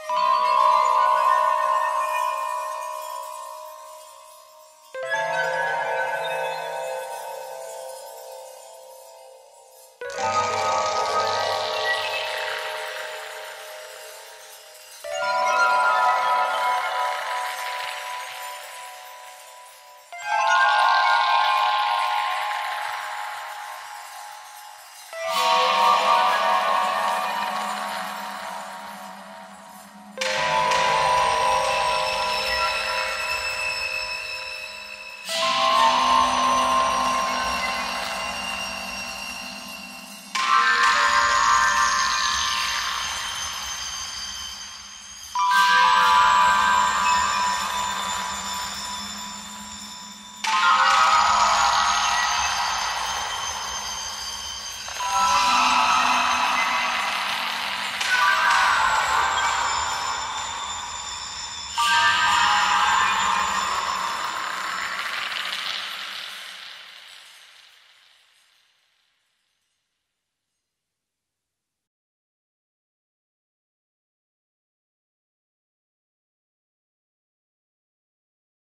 you